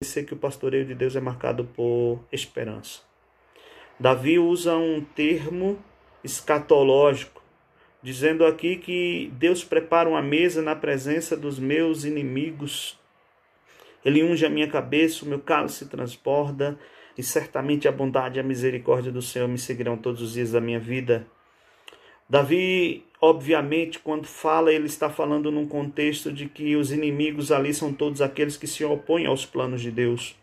reconhecer que o pastoreio de Deus é marcado por esperança. Davi usa um termo escatológico, dizendo aqui que Deus prepara uma mesa na presença dos meus inimigos. Ele unge a minha cabeça, o meu cálice transborda, e certamente a bondade e a misericórdia do Senhor me seguirão todos os dias da minha vida. Davi, obviamente, quando fala, ele está falando num contexto de que os inimigos ali são todos aqueles que se opõem aos planos de Deus.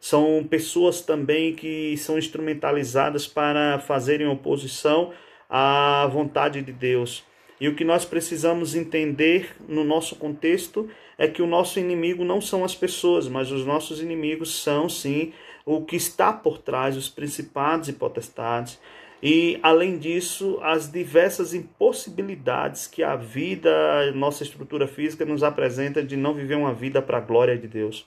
São pessoas também que são instrumentalizadas para fazerem oposição à vontade de Deus. E o que nós precisamos entender no nosso contexto é que o nosso inimigo não são as pessoas, mas os nossos inimigos são sim o que está por trás, os principados e potestades. E, além disso, as diversas impossibilidades que a vida, nossa estrutura física, nos apresenta de não viver uma vida para a glória de Deus.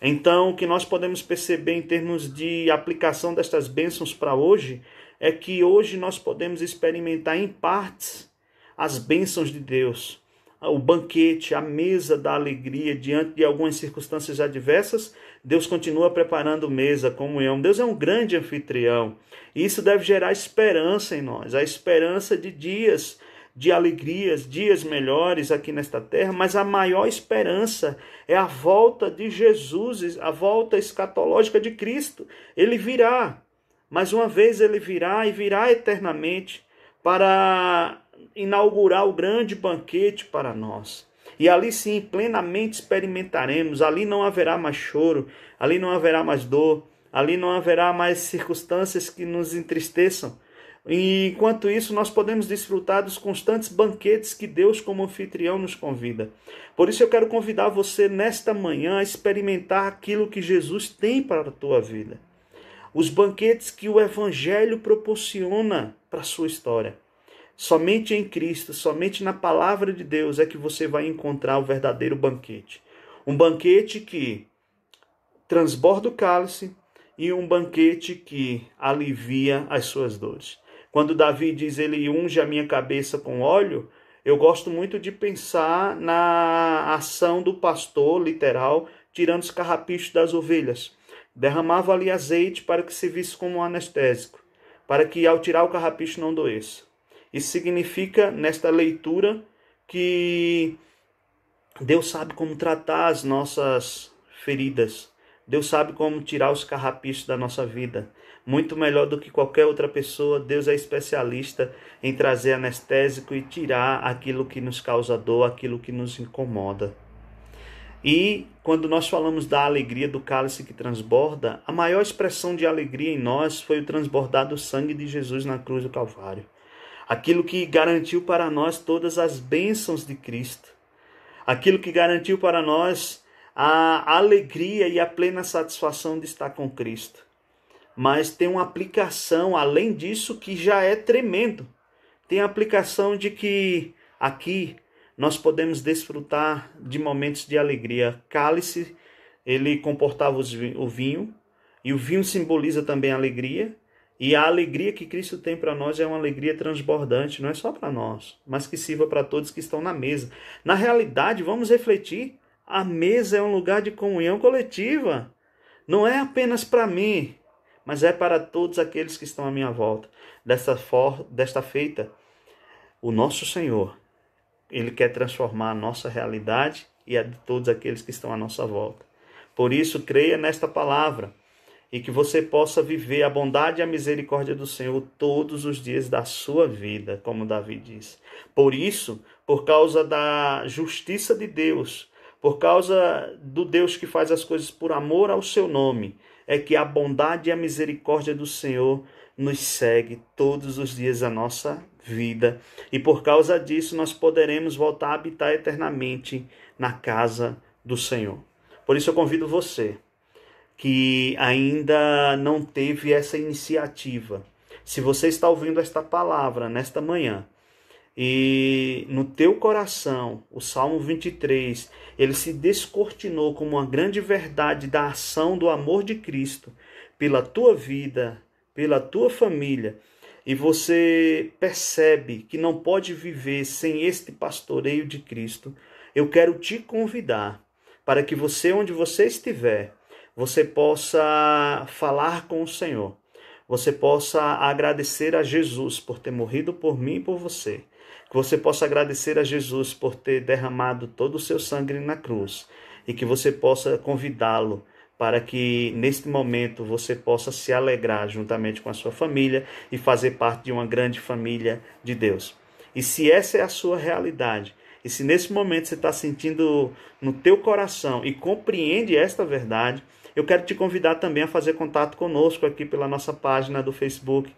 Então, o que nós podemos perceber em termos de aplicação destas bênçãos para hoje é que hoje nós podemos experimentar em partes as bênçãos de Deus o banquete, a mesa da alegria diante de algumas circunstâncias adversas, Deus continua preparando mesa, comunhão. Deus é um grande anfitrião. E isso deve gerar esperança em nós, a esperança de dias de alegrias, dias melhores aqui nesta terra, mas a maior esperança é a volta de Jesus, a volta escatológica de Cristo. Ele virá, mais uma vez ele virá e virá eternamente para inaugurar o grande banquete para nós. E ali sim, plenamente experimentaremos. Ali não haverá mais choro, ali não haverá mais dor, ali não haverá mais circunstâncias que nos entristeçam. E enquanto isso, nós podemos desfrutar dos constantes banquetes que Deus, como anfitrião, nos convida. Por isso, eu quero convidar você nesta manhã a experimentar aquilo que Jesus tem para a tua vida. Os banquetes que o Evangelho proporciona para a sua história. Somente em Cristo, somente na palavra de Deus é que você vai encontrar o verdadeiro banquete. Um banquete que transborda o cálice e um banquete que alivia as suas dores. Quando Davi diz ele unge a minha cabeça com óleo, eu gosto muito de pensar na ação do pastor, literal, tirando os carrapichos das ovelhas. Derramava ali azeite para que servisse como um anestésico, para que ao tirar o carrapicho não doesse. Isso significa, nesta leitura, que Deus sabe como tratar as nossas feridas. Deus sabe como tirar os carrapichos da nossa vida. Muito melhor do que qualquer outra pessoa, Deus é especialista em trazer anestésico e tirar aquilo que nos causa dor, aquilo que nos incomoda. E quando nós falamos da alegria do cálice que transborda, a maior expressão de alegria em nós foi o transbordar do sangue de Jesus na cruz do Calvário aquilo que garantiu para nós todas as bênçãos de Cristo, aquilo que garantiu para nós a alegria e a plena satisfação de estar com Cristo. Mas tem uma aplicação além disso que já é tremendo. Tem a aplicação de que aqui nós podemos desfrutar de momentos de alegria. Cálice, ele comportava o vinho, e o vinho simboliza também a alegria, e a alegria que Cristo tem para nós é uma alegria transbordante, não é só para nós, mas que sirva para todos que estão na mesa. Na realidade, vamos refletir: a mesa é um lugar de comunhão coletiva. Não é apenas para mim, mas é para todos aqueles que estão à minha volta. Desta, for, desta feita, o nosso Senhor, Ele quer transformar a nossa realidade e a de todos aqueles que estão à nossa volta. Por isso, creia nesta palavra e que você possa viver a bondade e a misericórdia do Senhor todos os dias da sua vida, como Davi diz. Por isso, por causa da justiça de Deus, por causa do Deus que faz as coisas por amor ao seu nome, é que a bondade e a misericórdia do Senhor nos segue todos os dias da nossa vida. E por causa disso nós poderemos voltar a habitar eternamente na casa do Senhor. Por isso eu convido você que ainda não teve essa iniciativa. Se você está ouvindo esta palavra nesta manhã e no teu coração, o Salmo 23, ele se descortinou como uma grande verdade da ação do amor de Cristo pela tua vida, pela tua família, e você percebe que não pode viver sem este pastoreio de Cristo, eu quero te convidar para que você, onde você estiver, você possa falar com o Senhor, você possa agradecer a Jesus por ter morrido por mim e por você, que você possa agradecer a Jesus por ter derramado todo o seu sangue na cruz. E que você possa convidá-lo para que neste momento você possa se alegrar juntamente com a sua família e fazer parte de uma grande família de Deus. E se essa é a sua realidade, e se nesse momento você está sentindo no teu coração e compreende esta verdade, eu quero te convidar também a fazer contato conosco aqui pela nossa página do Facebook,